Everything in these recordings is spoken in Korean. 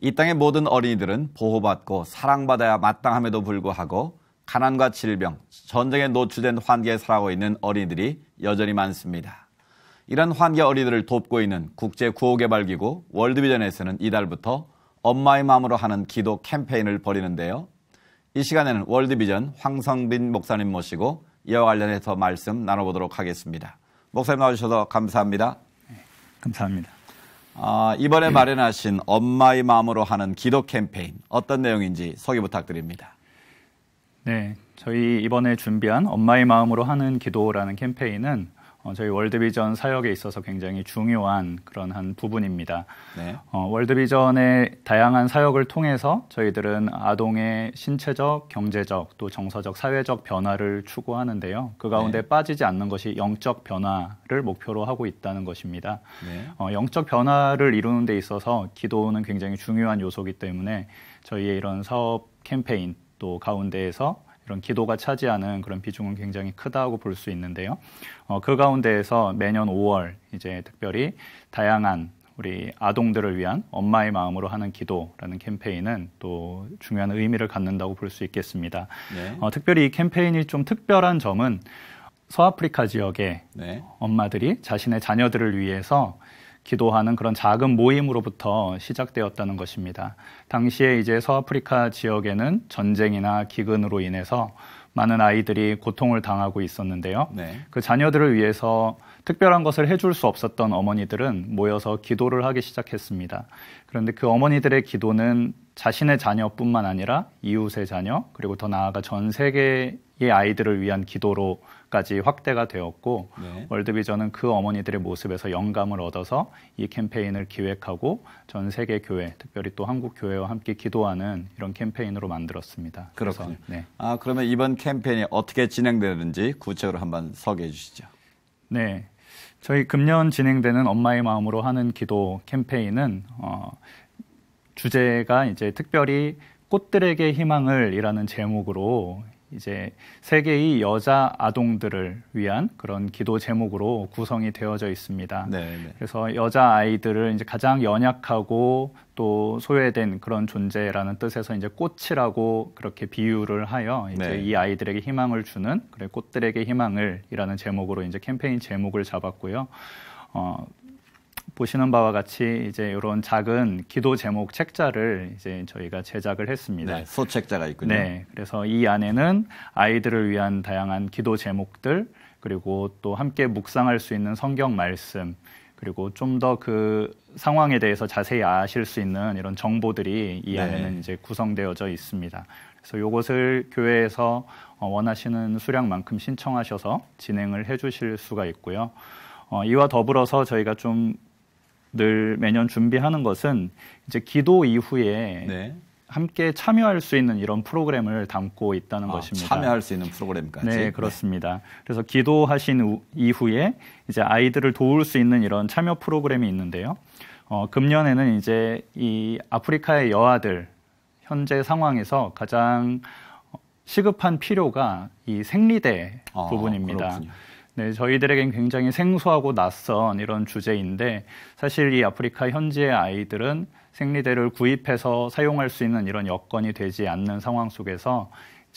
이 땅의 모든 어린이들은 보호받고 사랑받아야 마땅함에도 불구하고 가난과 질병, 전쟁에 노출된 환경에 살아가고 있는 어린이들이 여전히 많습니다. 이런 환경 어린이들을 돕고 있는 국제 구호개발기구 월드비전에서는 이달부터 엄마의 마음으로 하는 기도 캠페인을 벌이는데요. 이 시간에는 월드비전 황성빈 목사님 모시고 이와 관련해서 말씀 나눠보도록 하겠습니다. 목사님 나와주셔서 감사합니다. 네, 감사합니다. 아, 이번에 마련하신 엄마의 마음으로 하는 기도 캠페인 어떤 내용인지 소개 부탁드립니다. 네, 저희 이번에 준비한 엄마의 마음으로 하는 기도라는 캠페인은 어, 저희 월드비전 사역에 있어서 굉장히 중요한 그런 한 부분입니다. 네. 어, 월드비전의 다양한 사역을 통해서 저희들은 아동의 신체적, 경제적, 또 정서적, 사회적 변화를 추구하는데요. 그 가운데 네. 빠지지 않는 것이 영적 변화를 목표로 하고 있다는 것입니다. 네. 어, 영적 변화를 이루는 데 있어서 기도는 굉장히 중요한 요소이기 때문에 저희의 이런 사업 캠페인 또 가운데에서 이런 기도가 차지하는 그런 비중은 굉장히 크다고 볼 수 있는데요. 어, 그 가운데에서 매년 5월 이제 특별히 다양한 우리 아동들을 위한 엄마의 마음으로 하는 기도라는 캠페인은 또 중요한 의미를 갖는다고 볼 수 있겠습니다. 네. 어, 특별히 이 캠페인이 좀 특별한 점은 서아프리카 지역의 네. 엄마들이 자신의 자녀들을 위해서 기도하는 그런 작은 모임으로부터 시작되었다는 것입니다. 당시에 이제 서아프리카 지역에는 전쟁이나 기근으로 인해서 많은 아이들이 고통을 당하고 있었는데요. 네. 그 자녀들을 위해서 특별한 것을 해줄 수 없었던 어머니들은 모여서 기도를 하기 시작했습니다. 그런데 그 어머니들의 기도는 자신의 자녀뿐만 아니라 이웃의 자녀, 그리고 더 나아가 전 세계의 아이들을 위한 기도로 까지 확대가 되었고 네. 월드비전은 그 어머니들의 모습에서 영감을 얻어서 이 캠페인을 기획하고 전 세계 교회, 특별히 또 한국 교회와 함께 기도하는 이런 캠페인으로 만들었습니다. 그렇군요. 그래서, 네. 아 그러면 이번 캠페인이 어떻게 진행되는지 구체적으로 한번 소개해 주시죠. 네. 저희 금년 진행되는 엄마의 마음으로 하는 기도 캠페인은 어, 주제가 이제 특별히 꽃들에게 희망을이라는 제목으로 이제 세계의 여자 아동들을 위한 그런 기도 제목으로 구성이 되어져 있습니다. 네, 네. 그래서 여자 아이들을 이제 가장 연약하고 또 소외된 그런 존재라는 뜻에서 이제 꽃이라고 그렇게 비유를 하여 이제 네. 이 아이들에게 희망을 주는 그래 꽃들에게 희망을이라는 제목으로 이제 캠페인 제목을 잡았고요. 어, 보시는 바와 같이 이제 이런 작은 기도 제목 책자를 이제 저희가 제작을 했습니다. 네, 소책자가 있군요. 네, 그래서 이 안에는 아이들을 위한 다양한 기도 제목들 그리고 또 함께 묵상할 수 있는 성경 말씀 그리고 좀 더 그 상황에 대해서 자세히 아실 수 있는 이런 정보들이 이 네. 안에는 이제 구성되어져 있습니다. 그래서 이것을 교회에서 어, 원하시는 수량만큼 신청하셔서 진행을 해주실 수가 있고요. 어, 이와 더불어서 저희가 좀 늘 매년 준비하는 것은 이제 기도 이후에 네. 함께 참여할 수 있는 이런 프로그램을 담고 있다는 아, 것입니다. 참여할 수 있는 프로그램까지. 네, 그렇습니다. 네. 그래서 기도하신 우, 이후에 이제 아이들을 도울 수 있는 이런 참여 프로그램이 있는데요. 어, 금년에는 이제 이 아프리카의 여아들 현재 상황에서 가장 시급한 필요가 이 생리대 아, 부분입니다. 그렇군요. 네, 저희들에겐 굉장히 생소하고 낯선 이런 주제인데 사실 이 아프리카 현지의 아이들은 생리대를 구입해서 사용할 수 있는 이런 여건이 되지 않는 상황 속에서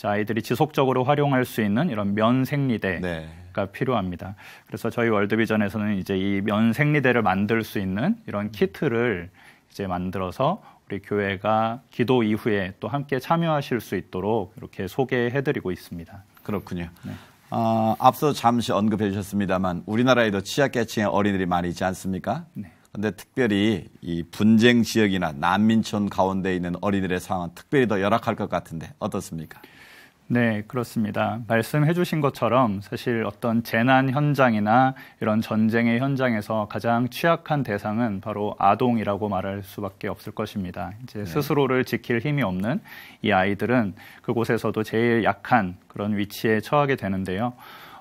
아이들이 지속적으로 활용할 수 있는 이런 면 생리대가 네. 필요합니다. 그래서 저희 월드비전에서는 이제 이 면 생리대를 만들 수 있는 이런 키트를 이제 만들어서 우리 교회가 기도 이후에 또 함께 참여하실 수 있도록 이렇게 소개해드리고 있습니다. 그렇군요. 네. 어, 앞서 잠시 언급해 주셨습니다만 우리나라에도 취약계층의 어린이들이 많이 있지 않습니까? 네. 근데 특별히 이 분쟁 지역이나 난민촌 가운데 있는 어린이들의 상황은 특별히 더 열악할 것 같은데 어떻습니까? 네, 그렇습니다. 말씀해 주신 것처럼 사실 어떤 재난 현장이나 이런 전쟁의 현장에서 가장 취약한 대상은 바로 아동이라고 말할 수밖에 없을 것입니다. 이제 네. 스스로를 지킬 힘이 없는 이 아이들은 그곳에서도 제일 약한 그런 위치에 처하게 되는데요.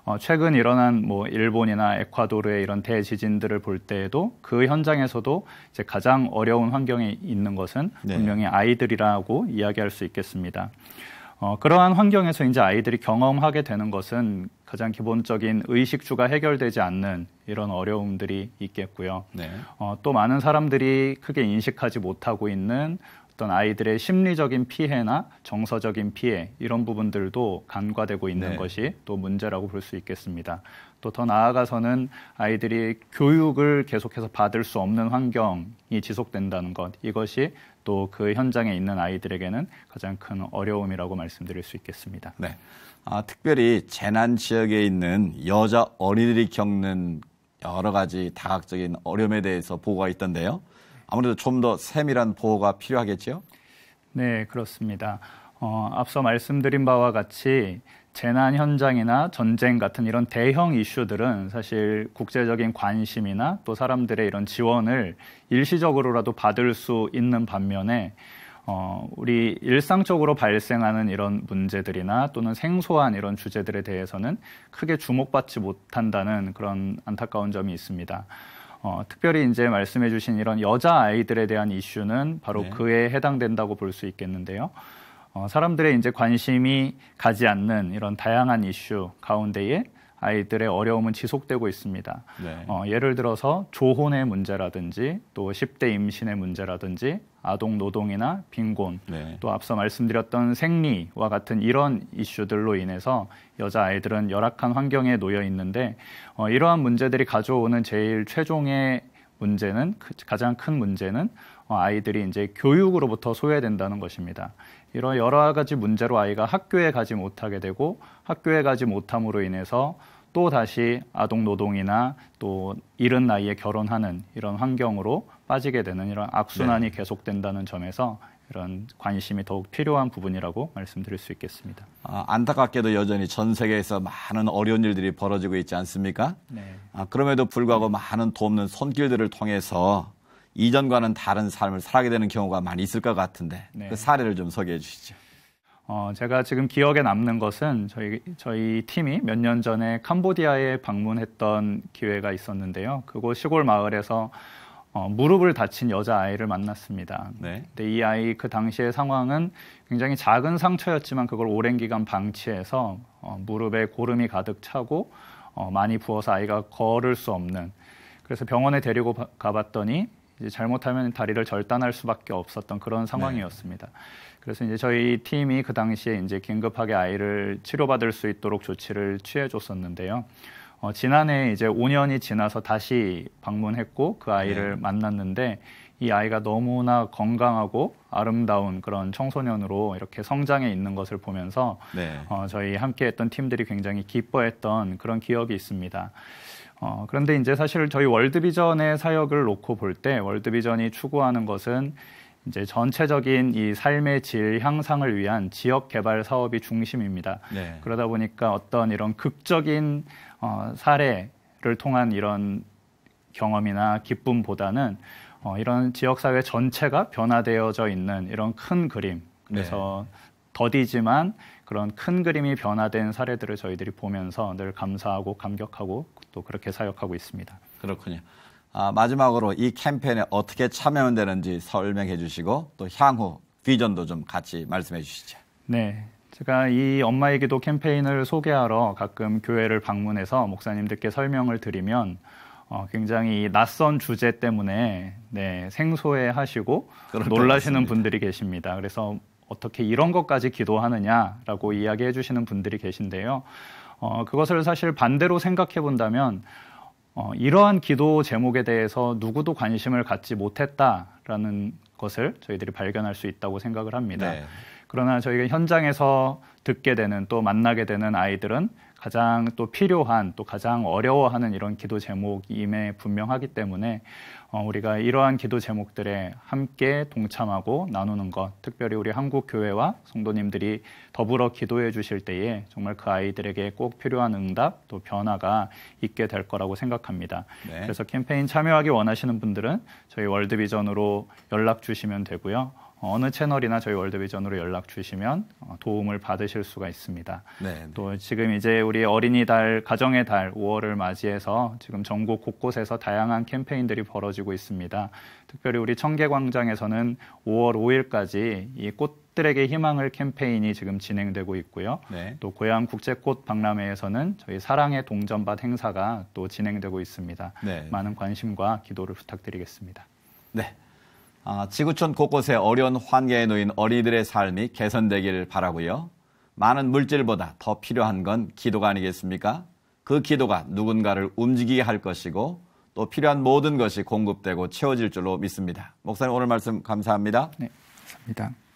어, 최근 일어난 뭐 일본이나 에콰도르의 이런 대지진들을 볼 때에도 그 현장에서도 이제 가장 어려운 환경에 있는 것은 네. 분명히 아이들이라고 이야기할 수 있겠습니다. 어, 그러한 환경에서 이제 아이들이 경험하게 되는 것은 가장 기본적인 의식주가 해결되지 않는 이런 어려움들이 있겠고요. 네. 어, 또 많은 사람들이 크게 인식하지 못하고 있는 어떤 아이들의 심리적인 피해나 정서적인 피해 이런 부분들도 간과되고 있는 네. 것이 또 문제라고 볼 수 있겠습니다. 또 더 나아가서는 아이들이 교육을 계속해서 받을 수 없는 환경이 지속된다는 것 이것이 또 그 현장에 있는 아이들에게는 가장 큰 어려움이라고 말씀드릴 수 있겠습니다. 네. 아, 특별히 재난 지역에 있는 여자 어린이들이 겪는 여러 가지 다각적인 어려움에 대해서 보고가 있던데요. 아무래도 좀 더 세밀한 보호가 필요하겠죠? 네, 그렇습니다. 어, 앞서 말씀드린 바와 같이 재난 현장이나 전쟁 같은 이런 대형 이슈들은 사실 국제적인 관심이나 또 사람들의 이런 지원을 일시적으로라도 받을 수 있는 반면에 어, 우리 일상적으로 발생하는 이런 문제들이나 또는 생소한 이런 주제들에 대해서는 크게 주목받지 못한다는 그런 안타까운 점이 있습니다. 어, 특별히 이제 말씀해 주신 이런 여자 아이들에 대한 이슈는 바로 네. 그에 해당된다고 볼 수 있겠는데요. 어, 사람들의 이제 관심이 가지 않는 이런 다양한 이슈 가운데에 아이들의 어려움은 지속되고 있습니다. 네. 어, 예를 들어서 조혼의 문제라든지 또 10대 임신의 문제라든지 아동 노동이나 빈곤 네. 또 앞서 말씀드렸던 생리와 같은 이런 이슈들로 인해서 여자 아이들은 열악한 환경에 놓여 있는데 어, 이러한 문제들이 가져오는 제일 최종의 문제는 그, 가장 큰 문제는 어, 아이들이 이제 교육으로부터 소외된다는 것입니다. 이런 여러 가지 문제로 아이가 학교에 가지 못하게 되고 학교에 가지 못함으로 인해서 또 다시 아동 노동이나 또 이른 나이에 결혼하는 이런 환경으로 빠지게 되는 이런 악순환이 네. 계속된다는 점에서 이런 관심이 더욱 필요한 부분이라고 말씀드릴 수 있겠습니다. 아, 안타깝게도 여전히 전 세계에서 많은 어려운 일들이 벌어지고 있지 않습니까? 네. 아, 그럼에도 불구하고 많은 돕는 손길들을 통해서 이전과는 다른 삶을 살게 되는 경우가 많이 있을 것 같은데 네. 그 사례를 좀 소개해 주시죠. 어, 제가 지금 기억에 남는 것은 저희 저희 팀이 몇 년 전에 캄보디아에 방문했던 기회가 있었는데요. 그곳 시골 마을에서 어, 무릎을 다친 여자 아이를 만났습니다. 네. 근데 이 아이 그 당시의 상황은 굉장히 작은 상처였지만 그걸 오랜 기간 방치해서 어, 무릎에 고름이 가득 차고 어, 많이 부어서 아이가 걸을 수 없는 그래서 병원에 데리고 가봤더니 이제 잘못하면 다리를 절단할 수밖에 없었던 그런 상황이었습니다. 네. 그래서 이제 저희 팀이 그 당시에 이제 긴급하게 아이를 치료받을 수 있도록 조치를 취해 줬었는데요. 어, 지난해 이제 5년이 지나서 다시 방문했고 그 아이를 네. 만났는데 이 아이가 너무나 건강하고 아름다운 그런 청소년으로 이렇게 성장해 있는 것을 보면서 네. 어, 저희 함께했던 팀들이 굉장히 기뻐했던 그런 기억이 있습니다. 어, 그런데 이제 사실 저희 월드비전의 사역을 놓고 볼 때 월드비전이 추구하는 것은 이제 전체적인 이 삶의 질 향상을 위한 지역 개발 사업이 중심입니다. 네. 그러다 보니까 어떤 이런 극적인 어, 사례를 통한 이런 경험이나 기쁨보다는 어, 이런 지역 사회 전체가 변화되어져 있는 이런 큰 그림. 그래서 네. 더디지만 그런 큰 그림이 변화된 사례들을 저희들이 보면서 늘 감사하고 감격하고 또 그렇게 사역하고 있습니다. 그렇군요. 아, 마지막으로 이 캠페인에 어떻게 참여하면 되는지 설명해 주시고 또 향후 비전도 좀 같이 말씀해 주시죠. 네. 제가 이 엄마의 기도 캠페인을 소개하러 가끔 교회를 방문해서 목사님들께 설명을 드리면 어, 굉장히 낯선 주제 때문에 네, 생소해 하시고 놀라시는 분들이 계십니다. 그래서 어떻게 이런 것까지 기도하느냐라고 이야기해 주시는 분들이 계신데요. 어, 그것을 사실 반대로 생각해 본다면 어, 이러한 기도 제목에 대해서 누구도 관심을 갖지 못했다라는 것을 저희들이 발견할 수 있다고 생각을 합니다. 네. 그러나 저희가 현장에서 듣게 되는 또 만나게 되는 아이들은 가장 또 필요한 또 가장 어려워하는 이런 기도 제목임에 분명하기 때문에 어, 우리가 이러한 기도 제목들에 함께 동참하고 나누는 것, 특별히 우리 한국 교회와 성도님들이 더불어 기도해 주실 때에 정말 그 아이들에게 꼭 필요한 응답 또 변화가 있게 될 거라고 생각합니다. 네. 그래서 캠페인 참여하기 원하시는 분들은 저희 월드비전으로 연락 주시면 되고요. 어느 채널이나 저희 월드비전으로 연락 주시면 어, 도움을 받으실 수가 있습니다. 네, 네. 또 지금 이제 우리 어린이달 가정의 달 5월을 맞이해서 지금 전국 곳곳에서 다양한 캠페인들이 벌어지고 있습니다. 특별히 우리 청계광장에서는 5월 5일까지 이꽃 꽃들에게 희망을 캠페인이 지금 진행되고 있고요. 네. 또 고향 국제꽃 박람회에서는 저희 사랑의 동전밭 행사가 또 진행되고 있습니다. 네. 많은 관심과 기도를 부탁드리겠습니다. 네. 아, 지구촌 곳곳에 어려운 환경에 놓인 어린이들의 삶이 개선되기를 바라고요. 많은 물질보다 더 필요한 건 기도가 아니겠습니까? 그 기도가 누군가를 움직이게 할 것이고 또 필요한 모든 것이 공급되고 채워질 줄로 믿습니다. 목사님 오늘 말씀 감사합니다. 네, 감사합니다.